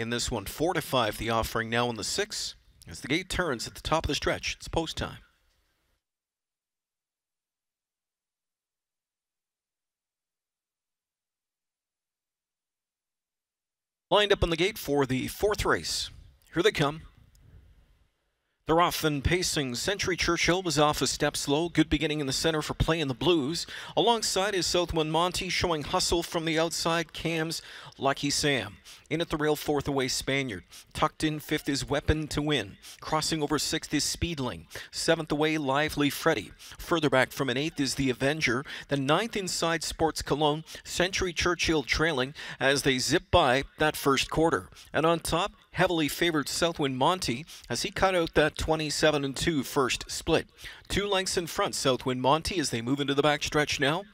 in this one. Four to five, the offering now in the six. As the gate turns at the top of the stretch, it's post time. Lined up on the gate for the fourth race. Here they come. They're off and pacing. Century Churchill was off a step slow. Good beginning in the center for playing the Blues. Alongside is Southwind Monty showing hustle from the outside. Cam's Lucky Sam. In at the rail, fourth away Spaniard. Tucked in fifth is Weapon to Win. Crossing over sixth is Speedling. Seventh away, Lively Freddy. Further back from an eighth is the Avenger. The ninth inside Sports Cologne. Century Churchill trailing as they zip by that first quarter. And on top, heavily favored Southwind Monty as he cut out that 27 and 2 first split. Two lengths in front, Southwind Monty as they move into the backstretch now.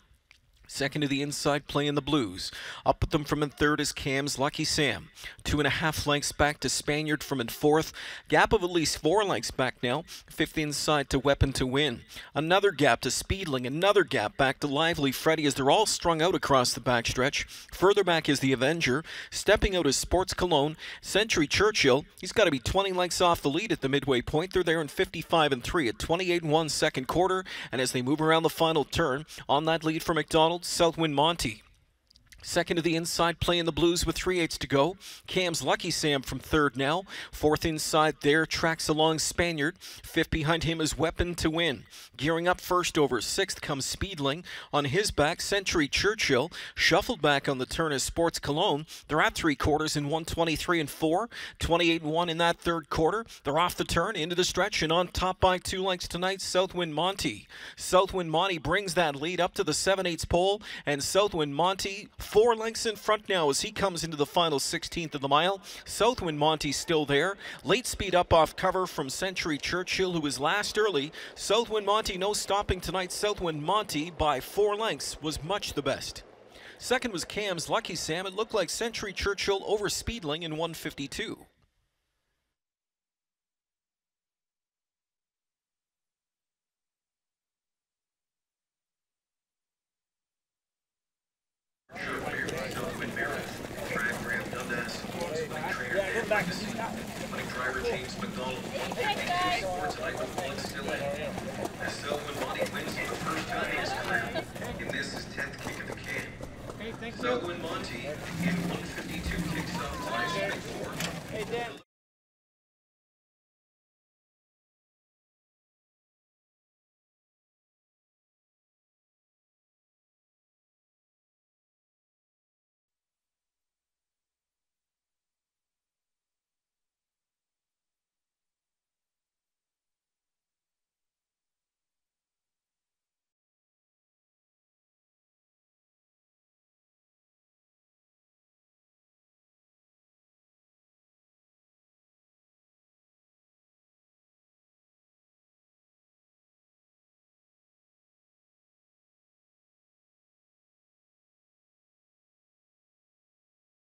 Second to the inside, playing the Blues. Up with them from in third is Cam's Lucky Sam. Two and a half lengths back to Spaniard from in fourth. Gap of at least four lengths back now. Fifth inside to Weapon to Win. Another gap to Speedling. Another gap back to Lively Freddy as they're all strung out across the backstretch. Further back is the Avenger. Stepping out is Sports Cologne. Century Churchill. He's got to be 20 lengths off the lead at the midway point. They're there in 55 and 3 at 28 and 1 second quarter. And as they move around the final turn, on that lead for McDonald. Southwind Monty. Second to the inside, playing the Blues with three eighths to go. Cam's Lucky Sam from third now. Fourth inside there, tracks along Spaniard. Fifth behind him is Weapon to Win. Gearing up first over sixth comes Speedling. On his back, Century Churchill. Shuffled back on the turn is Sports Cologne. They're at three quarters in 123 and 4. 28 and 1 in that third quarter. They're off the turn into the stretch and on top by two lengths tonight, Southwind Monty. Southwind Monty brings that lead up to the 7 8 pole and Southwind Monty Four lengths in front now as he comes into the final 16th of the mile. Southwind Monty still there. Late speed up off cover from Century Churchill, who was last early. Southwind Monty, no stopping tonight. Southwind Monty by four lengths was much the best. Second was Cam's Lucky Sam. It looked like Century Churchill over Speedling in 152. Driver James McDonald, 152 score tonight with one still in. Southwind Monty wins for the first time in his career, and this is 10th kick of the can. Southwind Monty in 152